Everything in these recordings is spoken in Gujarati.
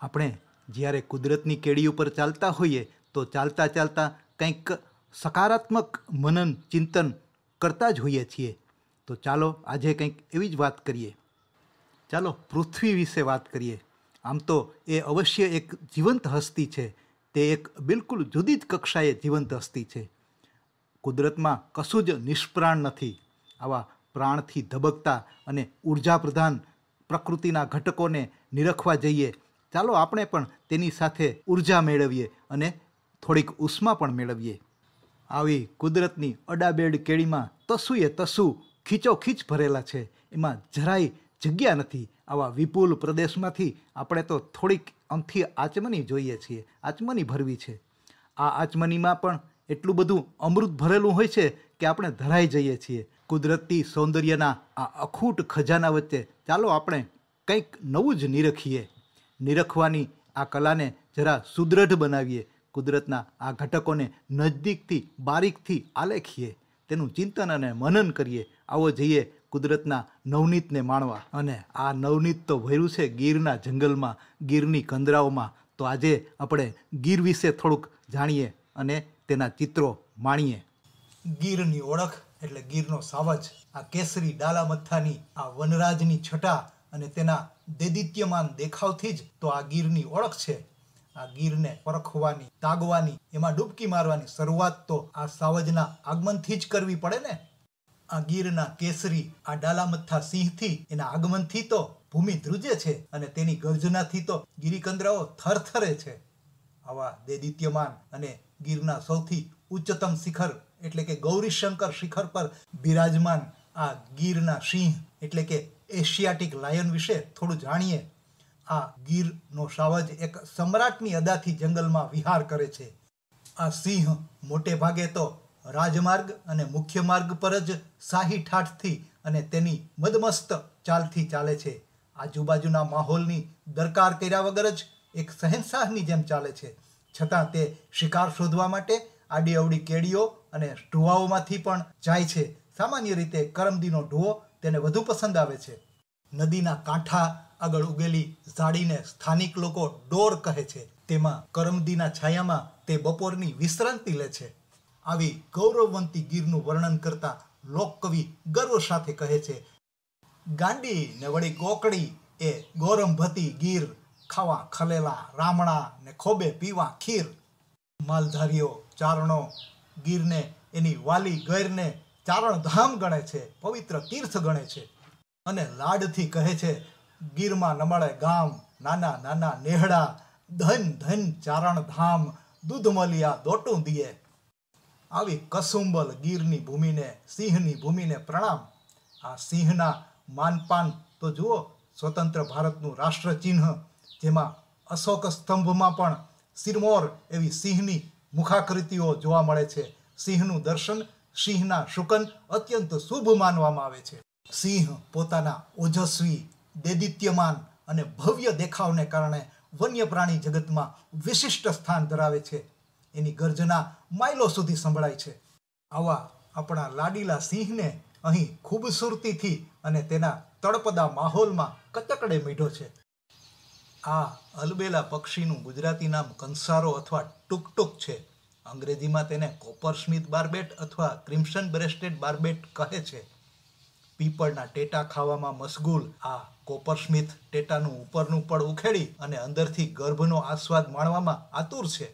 આપણે જ્યારે કુદરતની કેડી ઉપર ચાલતા હોઈએ, તો ચાલતા ચાલતા કંઈક સકારાત્મક મનન ચિંતન કરતા જ હોઈએ છીએ. તો ચાલો આજે કંઈક એવી જ વાત કરીએ. ચાલો પૃથ્વી વિશે વાત કરીએ. આમ તો એ અવશ્ય એક જીવંત હસ્તી છે. તે એક બિલકુલ જુદી જ કક્ષાએ જીવંત હસ્તી છે. કુદરતમાં કશું જ નિષ્પ્રાણ નથી. આવા પ્રાણથી ધબકતા અને ઉર્જાપ્રધાન પ્રકૃતિના ઘટકોને નિરખવા જઈએ ચાલો આપણે પણ તેની સાથે ઊર્જા મેળવીએ અને થોડીક ઉષ્મા પણ મેળવીએ. આવી કુદરતની અડાબેડ કેળીમાં તસુએ તસુ ખીચોખીચ ભરેલા છે. એમાં જરાય જગ્યા નથી. આવા વિપુલ પ્રદેશમાંથી આપણે તો થોડીક અંથી આચમની જોઈએ છીએ. આચમની ભરવી છે. આ આચમનીમાં પણ એટલું બધું અમૃત ભરેલું હોય છે કે આપણે ધરાઈ જઈએ છીએ. કુદરતી સૌંદર્યના આ અખૂટ ખજાના વચ્ચે ચાલો આપણે કંઈક નવું જ નિરખીએ. નિરખવાની આ કલાને જરા સુદૃઢ બનાવીએ. કુદરતના આ ઘટકોને નજદીકથી, બારીકથી આલેખીએ. તેનું ચિંતન અને મનન કરીએ. આવો જઈએ કુદરતના નવનીતને માણવા. અને આ નવનીત તો ભર્યું છે ગીરના જંગલમાં, ગીરની કંદરાઓમાં. તો આજે આપણે ગીર વિશે થોડુંક જાણીએ અને તેના ચિત્રો માણીએ. ગીરની ઓળખ એટલે ગીરનો સાવજ. આ કેસરી ડાલા મથ્થાની આ વનરાજની છટા અને તેના દેદિત્યમાન દેખાવથી જ તો આ ગીરની ઓળખ છે. આ ગીરને પરખવાની, તાગવાની, એમાં ડૂબકી મારવાની શરૂઆત તો આ સાવજના આગમનથી જ કરવી પડે ને? આ ગીરના કેસરી, આ ડાલામથ્થા સિંહથી, એના આગમનથી તો ભૂમિ ધ્રુજે છે અને તેની ગર્જનાથી તો ગિરિકંદરાઓ થરથરે છે. આવા દેદિત્યમાન અને ગીરના સૌથી ઉચ્ચતમ શિખર એટલે કે ગૌરીશંકર શિખર પર બિરાજમાન આ ગીરના સિંહ એટલે કે એશિયાટિક લાયન વિશે થોડું જાણીએ. આ ગીરનો સાવજ એક સમ્રાટની અદાથી જંગલમાં વિહાર કરે છે. આ સિંહ મોટે ભાગે તો રાજમાર્ગ અને મુખ્ય માર્ગ પર જ શાહી ઠાઠથી અને તેની મદમસ્ત ચાલથી ચાલે છે. આજુબાજુના માહોલની દરકાર કર્યા વગર જ એક શહેનશાહની જેમ ચાલે છે. છતાં તે શિકાર શોધવા માટે આડી અવડી કેડીઓ અને ઢુવાઓમાંથી પણ જાય છે. સામાન્ય રીતે કરમદીનો ઢુવો તેને વધુ પસંદ આવે છે. નદીના કાંઠા આગળ ઉગેલી ઝાડીને સ્થાનિક લોકો ડોર કહે છે. તેમાં કરમદીના છાયામાં તે બપોરની વિશ્રાંતિ લે છે. આવી ગૌરવવંતી ગીરનું વર્ણન કરતા લોકકવિ ગર્વ સાથે કહે છે, ગાંડી ને વળી કોકડી એ ગોરમભતી ગીર, ખાવા ખલેલા રામણા ને ખોબે પીવા ખીર. માલધારીઓ, ચારણો, ગીરને એની વાલી ગૈરને ચારણ ધામ ગણે છે, પવિત્ર તીર્થ ગણે છે. અને લાડથી કહે છે, ગીરમાં નમળે ગામ, નાના નાના નેહડા, ધન ધન ચારણ ધામ દૂધમલિયા દોટું દીએ. આવી કસુંબલ ગીરની ભૂમિને, સિંહની ભૂમિને પ્રણામ. આ સિંહના માનપાન તો જુઓ, સ્વતંત્ર ભારતનું રાષ્ટ્ર ચિહ્ન જેમાં અશોક સ્તંભમાં પણ સિરમોર એવી સિંહની મુખાકૃતિઓ જોવા મળે છે. સિંહનું દર્શન સિંહના શુકન અત્યંત શુભ માનવામાં આવે છે. સિંહ પોતાના ઓજસ્વી, દેદિત્યમાન અને ભવ્ય દેખાવને કારણે વન્ય પ્રાણી જગતમાં વિશિષ્ટ સ્થાન ધરાવે છે. એની ગર્જના માઇલો સુધી સંભળાય છે. આવા આપણા લાડીલા સિંહને અહીં ખૂબસૂરતીથી અને તેના તળપદા માહોલમાં કચકડે મીઢો છે. આ અલબેલા પક્ષીનું ગુજરાતી નામ કંસારો અથવા ટુકટુક છે. અંગ્રેજીમાં તેને કોપર સ્મિથ બાર્બેટ અથવા ક્રિમ્સન બ્રેસ્ટેડ બાર્બેટ કહે છે. પીપળના ટેટા ખાવામાં મશગુલ, આ કોપર સ્મિથ ટેટાનું ઉપરનું પડ ઉખેડી અને અંદરથી ગર્ભનો આસ્વાદ માણવામાં આતુર છે.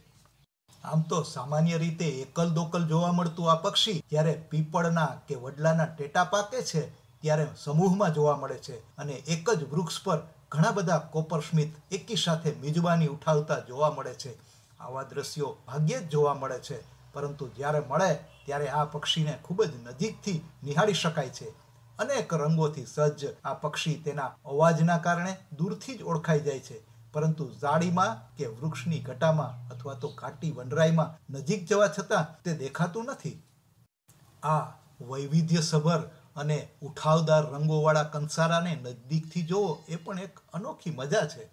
આમ તો સામાન્ય રીતે એકલ દોકલ જોવા મળતું આ પક્ષી જ્યારે પીપળના કે વડલાના ટેટા પાકે છે ત્યારે સમૂહમાં જોવા મળે છે અને એક જ વૃક્ષ પર ઘણા બધા કોપર સ્મિથ એકી સાથે મિજબાની ઉઠાવતા જોવા મળે છે. આવા દ્રશ્યો ભાગ્યે જ જોવા મળે છે. પરંતુ જ્યારે મળે, ત્યારે આ પક્ષીને ખૂબ જ નજીકથી નિહાળી શકાય છે. અનેક રંગોથી સજ્જ આ પક્ષી તેના અવાજના કારણે દૂરથી જ ઓળખાઈ જાય છે. પરંતુ ઝાડીમાં કે વૃક્ષની ઘટામાં અથવા તો ઘાટી વનરાઈમાં નજીક જવા છતાં તે દેખાતું નથી. આ વૈવિધ્યસભર અને ઉઠાવદાર રંગોવાળા કંસારાને નજદીકથી જોવો એ પણ એક અનોખી મજા છે.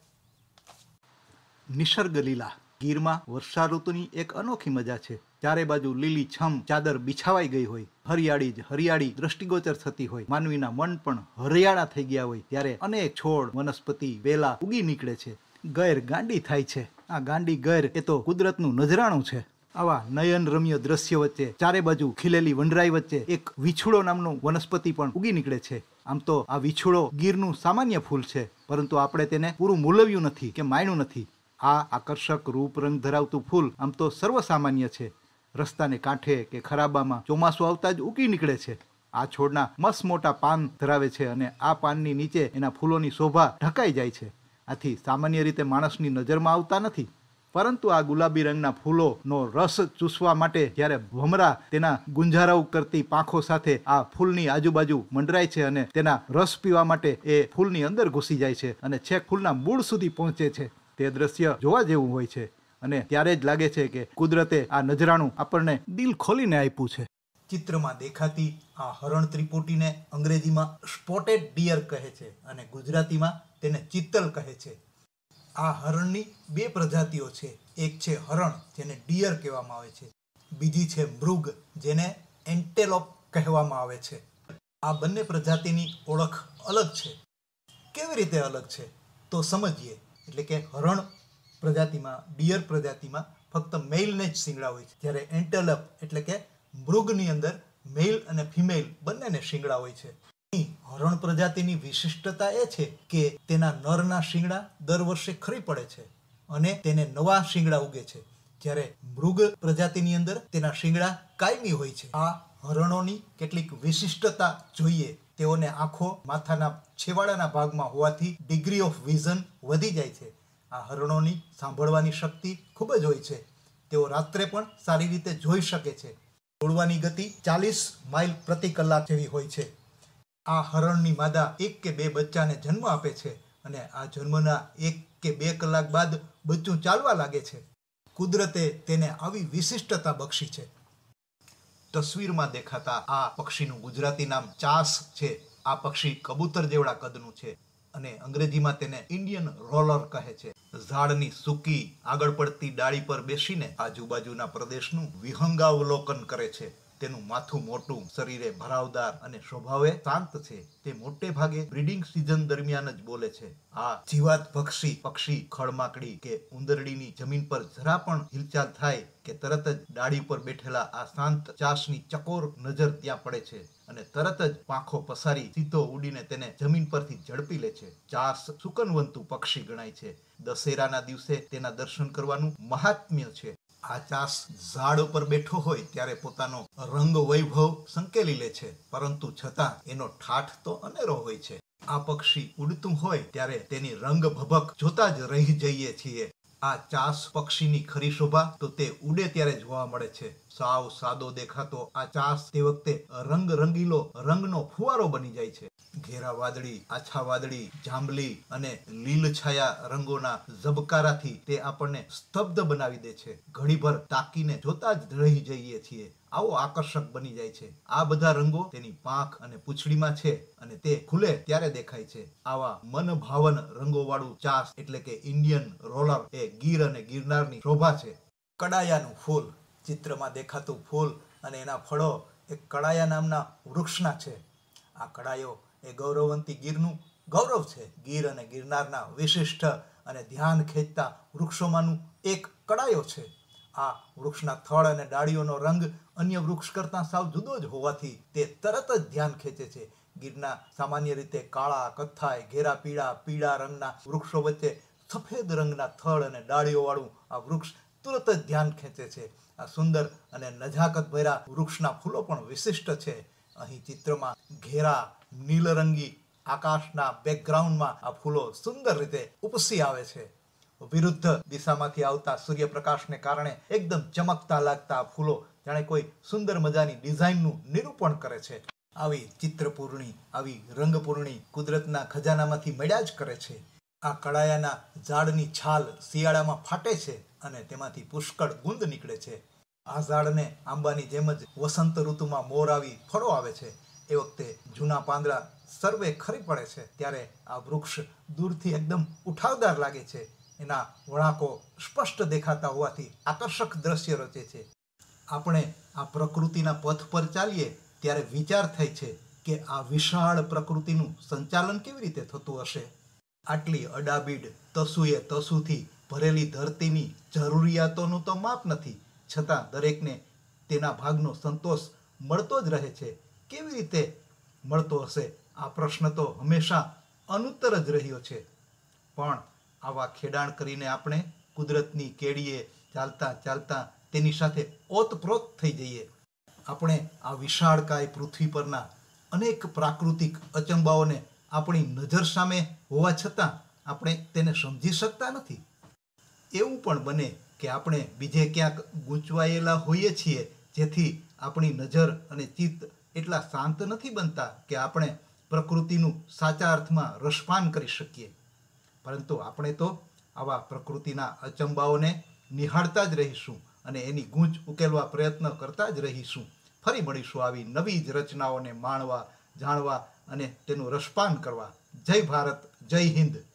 નિસર્ગ લીલા ગીરમાં વર્ષા ઋતુની એક અનોખી મજા છે. ચારે બાજુ લીલી છમ, ચાદર બિછાવાઈ ગઈ હોય. હરિયાળી જ હરિયાળી દ્રષ્ટિગોચર થતી હોય. માનવીના મન પણ હરિયાળા થઈ ગયા હોય ત્યારે અનેક છોડ, વનસ્પતિ, વેલા ઉગી નીકળે છે. ગૈર ગાંડી થાય છે. આ ગાંડી ગૈર એ તો કુદરતનું નજરાણું છે. આવા નયન રમ્ય દ્રશ્ય વચ્ચે, ચારે બાજુ ખીલેલી વંડરાઈ વચ્ચે એક વિછુડો નામનું વનસ્પતિ પણ ઉગી નીકળે છે. આમ તો આ વિછુડો ગીરનું સામાન્ય ફૂલ છે, પરંતુ આપણે તેને પૂરું મૂલવ્યું નથી કે માયણું નથી. આ આકર્ષક રૂપ રંગ ધરાવતું ફૂલ આમ તો સર્વસામાન્ય છે. રસ્તાને કાંઠે કે ખરાબામાં ચોમાસું આવતા જ ઉગી નીકળે છે. આ છોડના મસ્ત મોટા પાન ધરાવે છે અને આ પાનની નીચે એના ફૂલોની શોભા ઢકાઈ જાય છે. આથી સામાન્ય રીતે માણસની નજરમાં આવતા નથી. પરંતુ આ ગુલાબી રંગના ફૂલોનો રસ ચૂસવા માટે જ્યારે ભમરા તેના ગુંજારાઓ કરતી પાંખો સાથે આ ફૂલની આજુબાજુ મંડરાય છે અને તેના રસ પીવા માટે એ ફૂલની અંદર ઘૂસી જાય છે અને છેક ફૂલના મૂળ સુધી પહોંચે છે. તે દ્રશ્ય જોવા જેવું હોય છે અને ત્યારે જ લાગે છે કે કુદરતે આ નજરાણું આપણને દિલ ખોલીને આપ્યું છે. ચિત્રમાં દેખાતી આ હરણ ત્રિપુટીને અંગ્રેજીમાં સ્પોટેડ ડિયર કહે છે અને ગુજરાતીમાં તેને ચિત્તલ કહે છે. આ હરણની બે પ્રજાતિઓ છે. એક છે હરણ, જેને ડિયર કહેવામાં આવે છે. બીજી છે મૃગ, જેને એન્ટેલોપ કહેવામાં આવે છે. આ બંને પ્રજાતિની ઓળખ અલગ છે. કેવી રીતે અલગ છે? તો સમજીએ. એટલે કે હરણ પ્રજાતિમાં ડિયર પ્રજાતિમાં ફક્ત મેઇલને જ શિંગડા હોય છે. જ્યારે એન્ટેલપ એટલે કે મૃગની અંદર મેલ અને ફિમેલ બંનેને શિંગડા હોય છે. હરણ પ્રજાતિની વિશિષ્ટતા એ છે કે તેના નરના શિંગડા દર વર્ષે ખરી પડે છે અને તેને નવા શિંગડા ઉગે છે. જ્યારે મૃગ પ્રજાતિની અંદર તેના શિંગડા કાયમી હોય છે. આ હરણોની કેટલીક વિશિષ્ટતા જોઈએ તેઓને આંખો માથાના છેવાડાના ભાગમાં હોવાથી ડિગ્રી ઓફ વિઝન વધી જાય છે. આ હરણોની સાંભળવાની શક્તિ ખૂબ જ હોય છે. તેઓ રાત્રે પણ સારી રીતે જોઈ શકે છે. દોડવાની ગતિ ચાલીસ માઇલ પ્રતિ કલાક જેવી હોય છે. આ હરણની માદા એક કે બે બચ્ચાને જન્મ આપે છે અને આ જન્મના એક કે બે કલાક બાદ બચ્ચું ચાલવા લાગે છે. કુદરતે તેને આવી વિશિષ્ટતા બક્ષી છે. તસવીરમાં દેખાતા આ પક્ષીનું ગુજરાતી નામ ચાસ છે. આ પક્ષી કબૂતર જેવડા કદનું છે અને અંગ્રેજીમાં તેને ઇન્ડિયન રોલર કહે છે. ઝાડની સૂકી આગળ પડતી ડાળી પર બેસીને આજુબાજુના પ્રદેશનું વિહંગાવલોકન કરે છે. તેનું માથું મોટું, શરીરે ભરાવદાર અને સ્વભાવે શાંત છે. તે મોટે ભાગે બ્રીડિંગ સિઝન દરમિયાન જ બોલે છે. આ જીવાત પક્ષી પક્ષી ખડમાકડી કે ઉંદરડીની જમીન પર જરા પણ હિલચાલ થાય કે તરત જ ડાળી પર બેઠેલા આ શાંત ચાસની ચકોર નજર ત્યાં પડે છે અને તરત જ પાંખો પસારી સીધો ઉડીને તેને જમીન પરથી ઝડપી લે છે. ચાસ સુકનવંતુ પક્ષી ગણાય છે. દશેરાના દિવસે તેના દર્શન કરવાનું મહાત્મ્ય છે. આ ઝાડ ઉપર બેઠો હોય ત્યારે પોતાનો રંગ વૈભવ સંકેલી લે છે. પરંતુ છતાં એનો ઠાઠ તો અનેરો હોય છે. આ પક્ષી ઉડતું હોય ત્યારે તેની રંગ ભભક જોતા જ રહી જઈએ છીએ. આ ચાસ પક્ષીની ખરી શોભા તો તે ઉડે ત્યારે જોવા મળે છે. સાવ સાદો દેખાતો આ ચાસ તે વખતે રંગ રંગીલો રંગનો ફુવારો બની જાય છે. ઘેરા વાદળી, આછા વાદળી, જાંબલી અને લીલછાયા રંગોના ઝબકારાથી તે આપણને સ્તબ્ધ બનાવી દે છે. ઘડીભર તાકીને જોતા જ રહી જઈએ છીએ. આવો આકર્ષક બની જાય છે. આ બધા રંગો તેની પાંખ અને પૂંછડીમાં છે અને તે ખુલે ત્યારે દેખાય છે. આવા મન ભાવન રંગોવાળું ચાસ એટલે કે ઇન્ડિયન રોલર એ ગીર અને ગિરનારની શોભા છે. કડાયાનું ફૂલ, ચિત્રમાં દેખાતું ફૂલ અને એના ફળો એ કડાયા નામના વૃક્ષના છે. આ કડાયો એ ગૌરવંતી ગીરનું ગૌરવ છે. ગીર અને ગિરનારના વિશિષ્ટ અને ધ્યાન ખેંચતા વૃક્ષોમાંનું એક કડાયો છે. આ વૃક્ષના થળ અને ડાળીઓનો રંગ અન્ય વૃક્ષ કરતાં સાવ જુદો જ હોવાથી તે તરત જ ધ્યાન ખેંચે છે. ગીરના સામાન્ય રીતે કાળા, કથ્થાઈ, ઘેરા પીળા પીળા રંગના વૃક્ષો વચ્ચે સફેદ રંગના થળ અને ડાળીઓવાળું આ વૃક્ષ તુરત જ ધ્યાન ખેંચે છે. આ સુંદર અને નજાકત ભર્યા વૃક્ષના ફૂલો પણ વિશિષ્ટ છે. અહીં ચિત્રમાં ઘેરા નીલરંગી આકાશના બેકગ્રાઉન્ડમાં આ ફૂલો સુંદર રીતે ઉપસી આવે છે. વિરુદ્ધ દિશામાંથી આવતા સૂર્યપ્રકાશને કારણે એકદમ ચમકતા લાગતા આ ફૂલો જાણે કોઈ સુંદર મજાની ડિઝાઇનનું નિરૂપણ કરે છે. આવી ચિત્રપૂર્ણી, આવી રંગપૂર્ણી કુદરતના ખજાનામાંથી મળ્યા જ કરે છે. આ કડાયાના ઝાડની છાલ શિયાળામાં ફાટે છે અને તેમાંથી પુષ્કળ ગુંદ નીકળે છે. આ ઝાડને આંબાની જેમ જ વસંત ઋતુમાં મોર આવી ફળો આવે છે. એ વખતે જૂના પાંદડા સર્વે ખરી પડે છે, ત્યારે આ વૃક્ષ દૂરથી એકદમ ઉઠાવદાર લાગે છે. એના વળાંકો સ્પષ્ટ દેખાતા હોવાથી આકર્ષક દ્રશ્ય રચે છે. આપણે આ પ્રકૃતિના પથ પર ચાલીએ ત્યારે વિચાર થાય છે કે આ વિશાળ પ્રકૃતિનું સંચાલન કેવી રીતે થતું હશે? આટલી અડાબીડ તસુએ તસુથી ભરેલી ધરતીની જરૂરિયાતોનું તો માપ નથી, છતાં દરેકને તેના ભાગનો સંતોષ મળતો જ રહે છે. કેવી રીતે મળતો હશે? આ પ્રશ્ન તો હંમેશા અનુત્તર જ રહ્યો છે. પણ આવા ખેડાણ કરીને આપણે કુદરતની કેડીએ ચાલતા ચાલતા તેની સાથે ઓતપ્રોત થઈ જઈએ. આપણે આ વિશાળકાય પૃથ્વી પરના અનેક પ્રાકૃતિક અચંબાઓને આપણી નજર સામે હોવા છતાં આપણે તેને સમજી શકતા નથી. એવું પણ બને કે આપણે બીજે ક્યાંક ગૂંચવાયેલા હોઈએ છીએ જેથી આપણી નજર અને ચિત્ત એટલા શાંત નથી બનતા કે આપણે પ્રકૃતિનું સાચા અર્થમાં રસપાન કરી શકીએ. પરંતુ આપણે તો આવા પ્રકૃતિના અચંબાઓને નિહાળતા જ રહીશું અને એની ગૂંચ ઉકેલવા પ્રયત્ન કરતા જ રહીશું. ફરી મળીશું આવી નવી જ રચનાઓને માણવા, જાણવા અને તેનું રસપાન કરવા. જય ભારત, જય હિન્દ.